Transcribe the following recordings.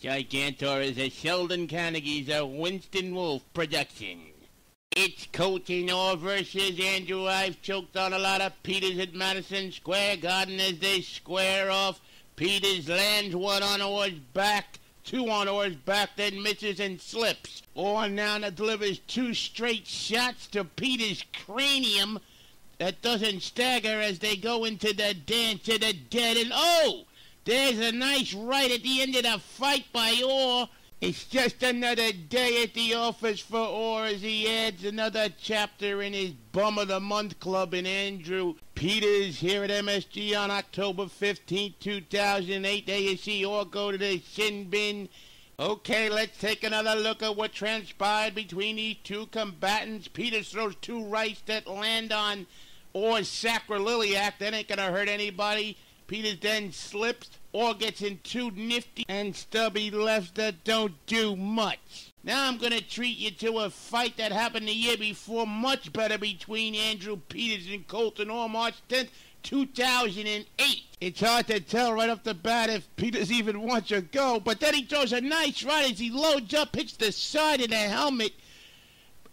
Gigantor is a Sheldon Carnegie's a Winston Wolfe production. It's Orr versus Andrew I've choked on a lot of Peters at Madison Square Garden as they square off. Peters lands one on Orr's back, two on Orr's back, then misses and slips. Orr now delivers two straight shots to Peters' cranium that doesn't stagger as they go into the dance to the dead and oh! There's a nice right at the end of the fight by Orr. It's just another day at the office for Orr as he adds another chapter in his Bum of the Month Club in Andrew Peters here at MSG on October 15, 2008. There you see Orr go to the sin bin. Okay, let's take another look at what transpired between these two combatants. Peters throws two rights that land on Orr's sacroiliac. That ain't gonna hurt anybody. Peters then slips or gets in two nifty and stubby lefts that don't do much. Now I'm going to treat you to a fight that happened the year before, much better between Andrew Peters and Colton on March 10th, 2008. It's hard to tell right off the bat if Peters even wants to go, but then he throws a nice right as he loads up, hits the side of the helmet,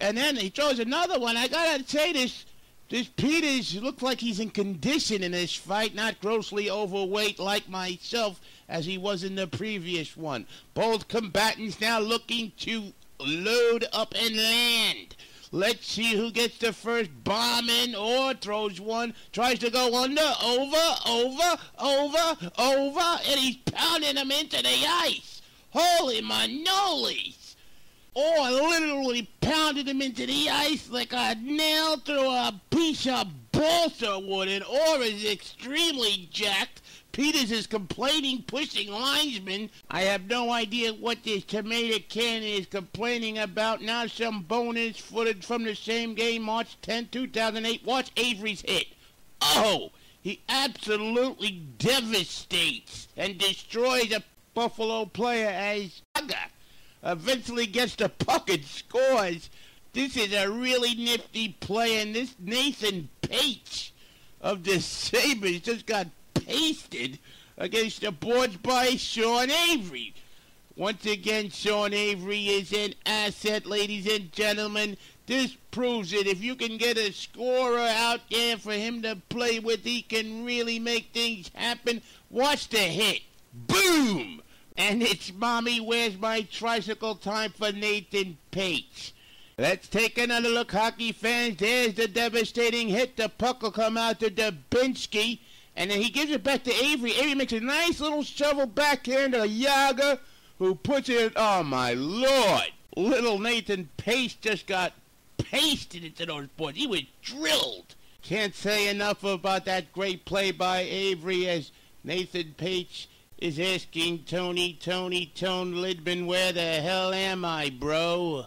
and then he throws another one. I gotta say this. This Peters looks like he's in condition in this fight, not grossly overweight like myself as he was in the previous one. Both combatants now looking to load up and land. Let's see who gets the first bomb in or throws one, tries to go under, over, over, over, over, and he's pounding him into the ice. Holy Oh, manolis! Orr literally pounded him into the ice like a nail through a piece of balsa wood, and Orr is extremely jacked. Peters is complaining, pushing linesman. I have no idea what this tomato can is complaining about. Now some bonus footage from the same game, March 10, 2008. Watch Avery's hit. Oh, he absolutely devastates and destroys a Buffalo player as eventually gets the puck and scores. This is a really nifty play, and this Nathan Paetsch of the Sabres just got pasted against the boards by Sean Avery. Once again, Sean Avery is an asset, ladies and gentlemen. This proves it. If you can get a scorer out there for him to play with, he can really make things happen. Watch the hit. Boom! And it's Mommy Where's My Tricycle time for Nathan Paetsch. Let's take another look, hockey fans. There's the devastating hit. The puck will come out to Dubinsky. And then he gives it back to Avery. Avery makes a nice little shovel backhand to Jagr, who puts it, oh my lord. Little Nathan Paetsch just got pasted into those boards. He was drilled. Can't say enough about that great play by Avery as Nathan Paetsch is asking Tony, Tony, Tone Lydman, where the hell am I, bro?